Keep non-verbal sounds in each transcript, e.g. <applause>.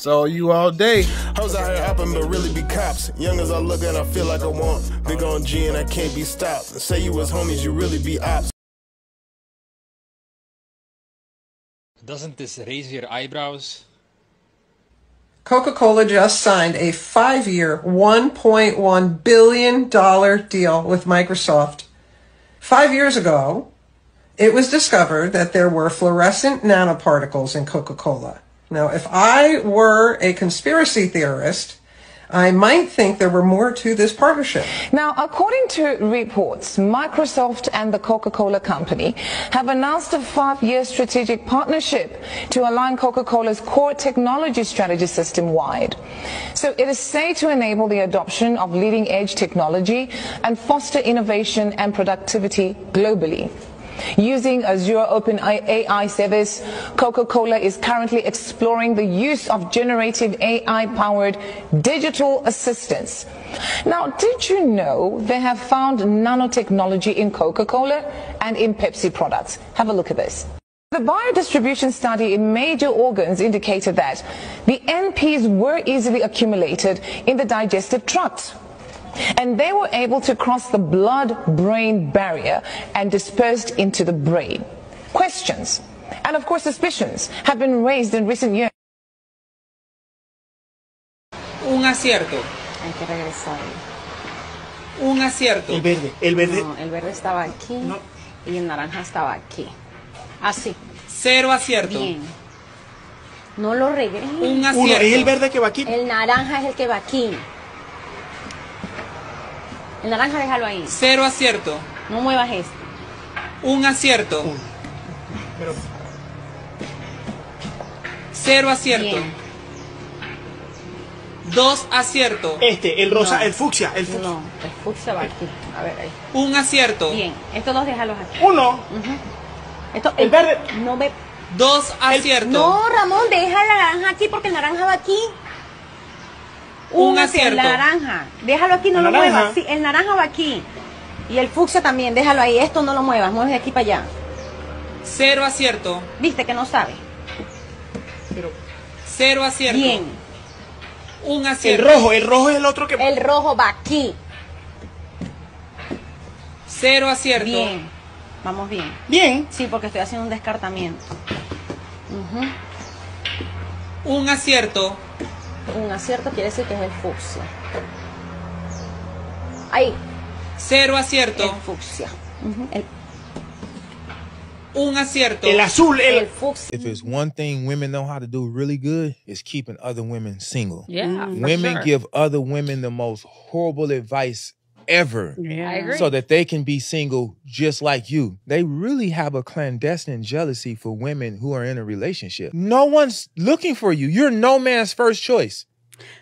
It's all you all day. Hoes out here hopping, but really be cops. Young as I look and I feel like I want. Big on G and I can't be stopped. Say you was homies, you really be ops. Doesn't this raise your eyebrows? Coca Cola just signed a five year, $1.1 billion deal with Microsoft. Five years ago, it was discovered that there were fluorescent nanoparticles in Coca Cola. Now, if I were a conspiracy theorist, I might think there were more to this partnership. Now, according to reports, Microsoft and the Coca-Cola Company have announced a five-year strategic partnership to align Coca-Cola's core technology strategy system-wide. So it is said to enable the adoption of leading-edge technology and foster innovation and productivity globally. Using Azure Open AI service, Coca-Cola is currently exploring the use of generative AI-powered digital assistants. Now, did you know they have found nanotechnology in Coca-Cola and in Pepsi products? Have a look at this. The biodistribution study in major organs indicated that the NPs were easily accumulated in the digestive tract and they were able to cross the blood-brain barrier and dispersed into the brain. Questions and of course suspicions have been raised in recent years. Un acierto. Hay que regresar. Un acierto. El verde, el verde. No, el verde estaba aquí y el naranja estaba aquí. Así. Cero acierto. Bien. No lo regreses. Un Uno, acierto. es el verde que va aquí. El naranja es el que va aquí. El naranja déjalo ahí. Cero acierto. No muevas este. Un acierto. Pero Cero acierto. Bien. Dos acierto. este, el rosa, No. el fucsia, el fucsia. No, el fucsia va aquí. A ver ahí. Un acierto. Bien. Estos dos déjalos aquí. Uno, Esto, el verde. No me. Dos acierto. No, Ramón, deja el naranja aquí porque el naranja va aquí. Un Uno, acierto. El naranja. Déjalo aquí, no ¿El lo naranja? muevas. Sí, el naranja va aquí. Y el fucsia también, déjalo ahí. Esto no lo muevas, mueves de aquí para allá. Cero acierto. Viste que no sabe. Cero acierto. Bien. Un El acierto. rojo, el rojo es el otro que. El rojo va aquí. Cero acierto. Bien. Vamos bien. Bien. Sí, porque estoy haciendo un descartamiento. Un acierto. Un acierto quiere decir que es el fucsia. Ahí, Cero acierto. el fucsia. Ujú, El, Un acierto. El azul, el el. fucsia. If it's one thing women know how to do really good, it's keeping other women single. Yeah, women sure. give other women the most horrible advice ever. I agree. So that they can be single just like you. They really have a clandestine jealousy for women who are in a relationship. No one's looking for you. You're no man's first choice.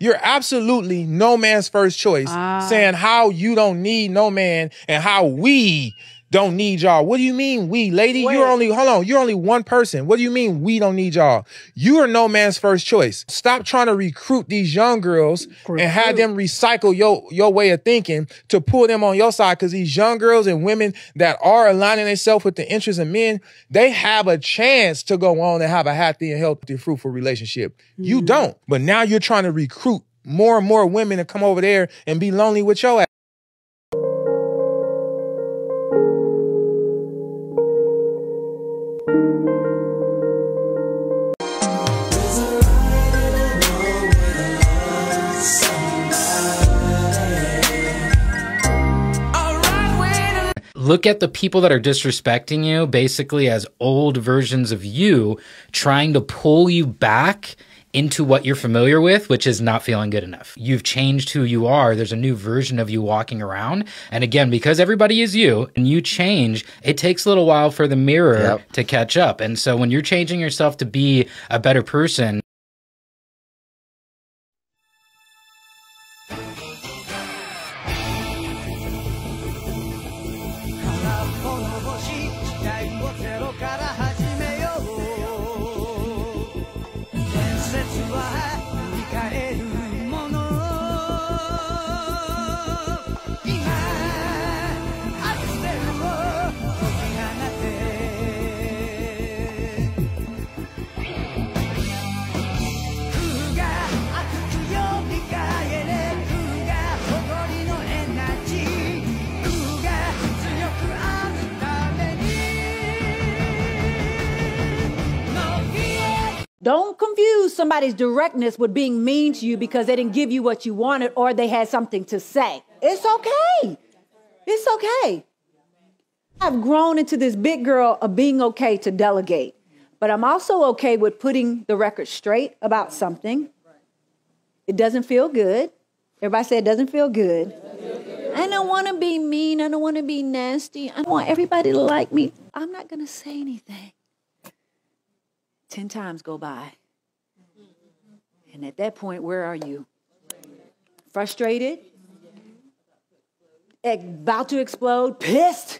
You're absolutely no man's first choice, ah. saying how you don't need no man and how we don't need y'all. What do you mean we, lady? You're only hold on. You're only one person. What do you mean we don't need y'all? You are no man's first choice. Stop trying to recruit these young girls and have them recycle your your way of thinking to pull them on your side. Because these young girls and women that are aligning themselves with the interests of men, they have a chance to go on and have a happy and healthy, fruitful relationship. You don't. But now you're trying to recruit more and more women to come over there and be lonely with your ass. Look at the people that are disrespecting you basically as old versions of you trying to pull you back into what you're familiar with, which is not feeling good enough. You've changed who you are. There's a new version of you walking around. And again, because everybody is you and you change, it takes a little while for the mirror Yep. to catch up. And so when you're changing yourself to be a better person, Don't confuse somebody's directness with being mean to you because they didn't give you what you wanted or they had something to say. It's okay. It's okay. I've grown into this big girl of being okay to delegate, but I'm also okay with putting the record straight about something. It doesn't feel good. Everybody say it doesn't feel good. I don't want to be mean. I don't want to be nasty. I want everybody to like me. I'm not going to say anything. 10 times go by. And at that point, where are you? Frustrated? About to explode? Pissed?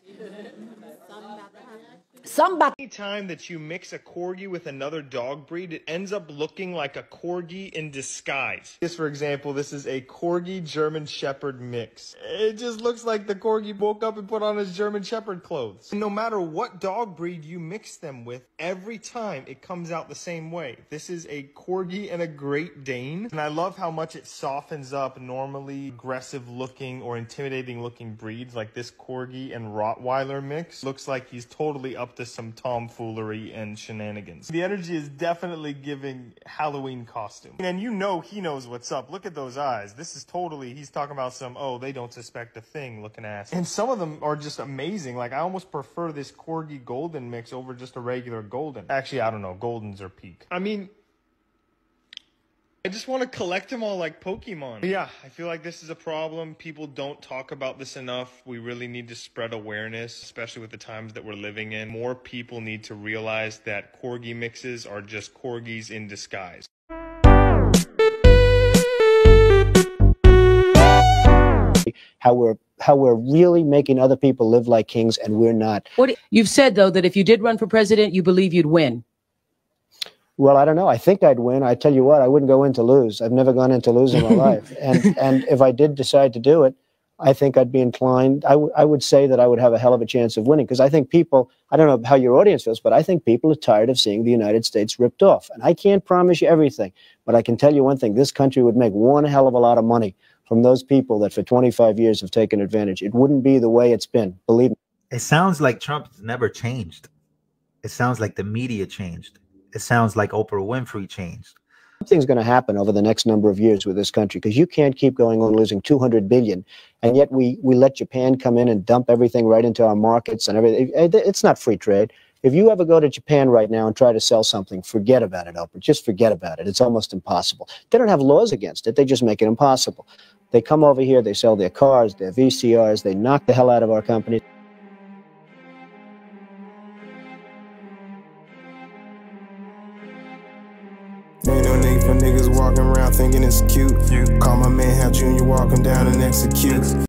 Somebody. Anytime that you mix a corgi with another dog breed, it ends up looking like a corgi in disguise. This, for example, this is a corgi German Shepherd mix. It just looks like the corgi woke up and put on his German Shepherd clothes. And no matter what dog breed you mix them with, every time it comes out the same way. This is a corgi and a Great Dane. And I love how much it softens up normally aggressive looking or intimidating looking breeds like this corgi and Rottweiler mix. Looks like he's totally up to some tomfoolery and shenanigans. The energy is definitely giving Halloween costume. And you know he knows what's up. Look at those eyes. This is totally, he's talking about some, oh, they don't suspect a thing looking ass. And some of them are just amazing. Like, I almost prefer this Corgi Golden mix over just a regular Golden. Actually, I don't know. Goldens are peak. I mean, I just want to collect them all like Pokemon. Yeah, I feel like this is a problem. People don't talk about this enough. We really need to spread awareness, especially with the times that we're living in. More people need to realize that corgi mixes are just corgis in disguise. How we're how we're really making other people live like kings and we're not. What you've said though that if you did run for president, you believe you'd win. Well, I don't know. I think I'd win. I tell you what, I wouldn't go in to lose. I've never gone in to lose in my <laughs> life. And and if I did decide to do it, I think I'd be inclined. I, w- I would say that I would have a hell of a chance of winning because I think people. I don't know how your audience feels, but I think people are tired of seeing the United States ripped off. And I can't promise you everything, but I can tell you one thing: this country would make one hell of a lot of money from those people that for 25 years have taken advantage. It wouldn't be the way it's been. Believe me. It sounds like Trump's never changed. It sounds like the media changed. It sounds like Oprah Winfrey changed. Something's going to happen over the next number of years with this country because you can't keep going on losing 200 billion, and yet we we let Japan come in and dump everything right into our markets and everything. It's not free trade. If you ever go to Japan right now and try to sell something, forget about it, Oprah. Just forget about it. It's almost impossible. They don't have laws against it. They just make it impossible. They come over here, they sell their cars, their VCRs, they knock the hell out of our companies. Cute. Call my man, have Junior walk him down and execute.